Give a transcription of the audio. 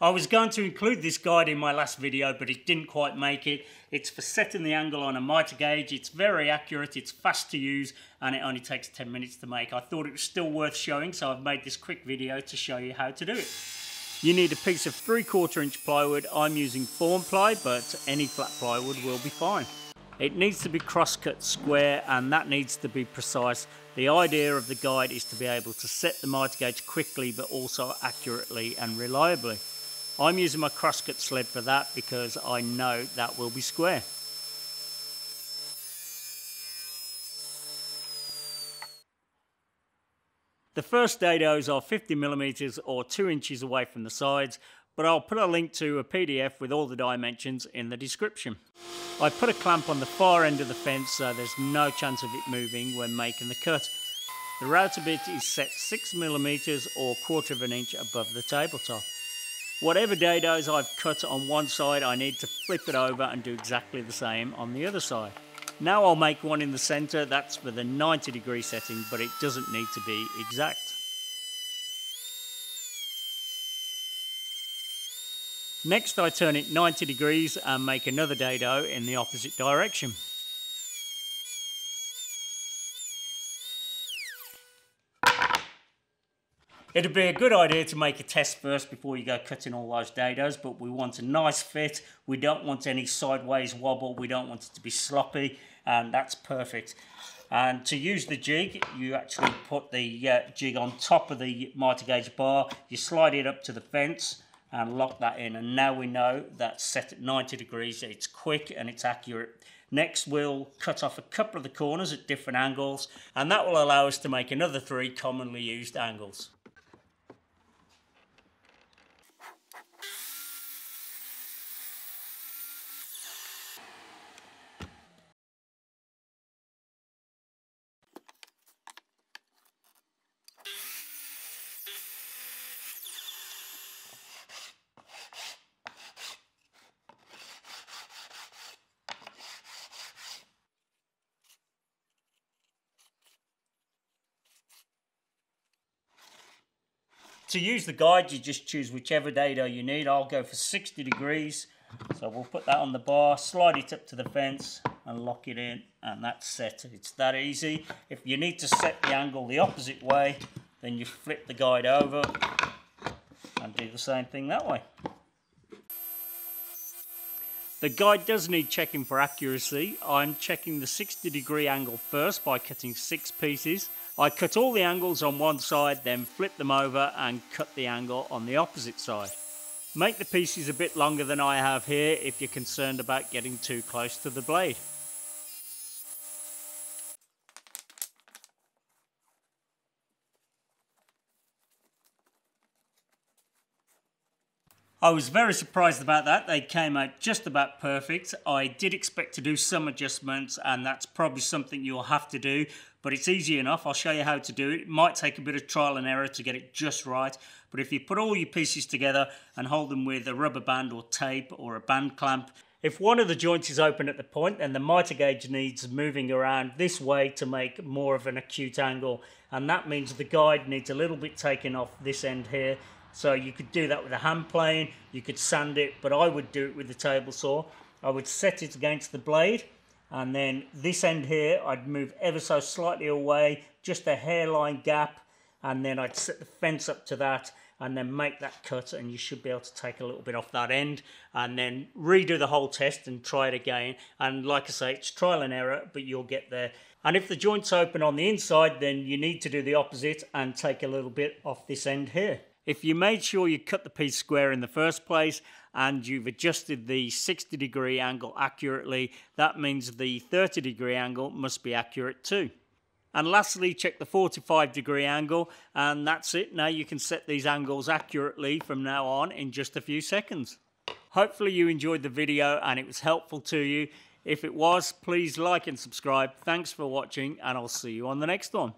I was going to include this guide in my last video, but it didn't quite make it. It's for setting the angle on a mitre gauge. It's very accurate, it's fast to use, and it only takes 10 minutes to make. I thought it was still worth showing, so I've made this quick video to show you how to do it. You need a piece of 3 quarter inch plywood. I'm using form ply, but any flat plywood will be fine. It needs to be cross-cut square and that needs to be precise. The idea of the guide is to be able to set the mitre gauge quickly but also accurately and reliably. I'm using my crosscut sled for that because I know that will be square. The first dados are 50 millimeters or 2 inches away from the sides, but I'll put a link to a PDF with all the dimensions in the description. I put a clamp on the far end of the fence so there's no chance of it moving when making the cut. The router bit is set 6 millimeters or quarter of an inch above the tabletop. Whatever dados I've cut on one side, I need to flip it over and do exactly the same on the other side. Now I'll make one in the centre, that's for the 90 degree setting, but it doesn't need to be exact. Next I turn it 90 degrees and make another dado in the opposite direction. It'd be a good idea to make a test first before you go cutting all those dados, but we want a nice fit. We don't want any sideways wobble. We don't want it to be sloppy, and that's perfect. And to use the jig, you actually put the uh, jig on top of the mitre gauge bar. You slide it up to the fence and lock that in. And now we know that's set at 90 degrees. It's quick and it's accurate. Next, we'll cut off a couple of the corners at different angles, and that will allow us to make another three commonly used angles. To use the guide, you just choose whichever dado you need. I'll go for 60 degrees. So we'll put that on the bar, slide it up to the fence and lock it in and that's set. It's that easy. If you need to set the angle the opposite way, then you flip the guide over and do the same thing that way. The guide does need checking for accuracy. I'm checking the 60 degree angle first by cutting six pieces. I cut all the angles on one side, then flip them over and cut the angle on the opposite side. Make the pieces a bit longer than I have here if you're concerned about getting too close to the blade. I was very surprised about that. They came out just about perfect. I did expect to do some adjustments and that's probably something you'll have to do, but it's easy enough. I'll show you how to do it. It might take a bit of trial and error to get it just right, but if you put all your pieces together and hold them with a rubber band or tape or a band clamp, if one of the joints is open at the point, then the mitre gauge needs moving around this way to make more of an acute angle. And that means the guide needs a little bit taken off this end here so you could do that with a hand plane, you could sand it, but I would do it with the table saw. I would set it against the blade and then this end here I'd move ever so slightly away, just a hairline gap, and then I'd set the fence up to that and then make that cut and you should be able to take a little bit off that end and then redo the whole test and try it again. And like I say it's trial and error but you'll get there. And if the joint's open on the inside then you need to do the opposite and take a little bit off this end here if you made sure you cut the piece square in the first place and you've adjusted the 60 degree angle accurately, that means the 30 degree angle must be accurate too. And lastly, check the 45 degree angle and that's it. Now you can set these angles accurately from now on in just a few seconds. Hopefully you enjoyed the video and it was helpful to you. If it was, please like and subscribe. Thanks for watching and I'll see you on the next one.